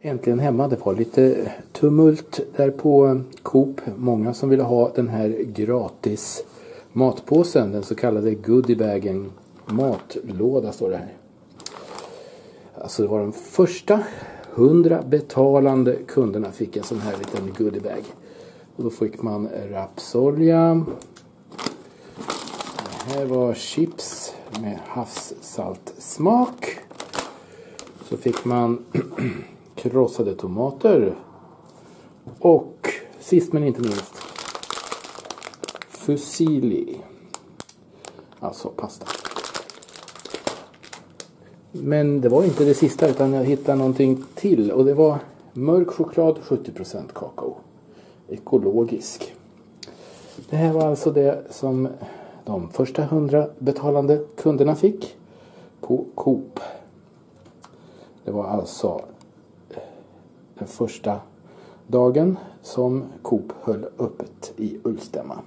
Äntligen hemma. Det var lite tumult där på Coop. Många som ville ha den här gratis matpåsen, den så kallade goodiebagen. Matlåda står det här. Alltså det var de första 100 betalande kunderna fick en sån här liten goodiebag. Och då fick man rapsolja, det här var chips med havssaltsmak. Så fick man krossade tomater. Och sist men inte minst fusilli. Alltså pasta. Men det var inte det sista utan jag hittade någonting till och det var mörk choklad 70% kakao. Ekologisk. Det här var alltså det som de första hundra betalande kunderna fick på Coop. Det var alltså eh, den första dagen som Coop höll öppet i Ulstämma.